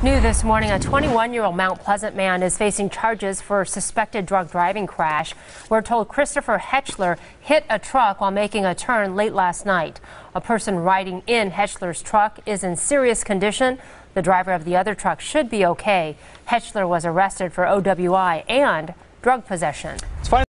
New this morning, a 21 year old Mount Pleasant man is facing charges for suspected drug-driving crash. We're told Christopher Hetchler hit a truck while making a turn late last night. A person riding in Hetchler's truck is in serious condition. The driver of the other truck should be okay. Hetchler was arrested for OWI and drug possession.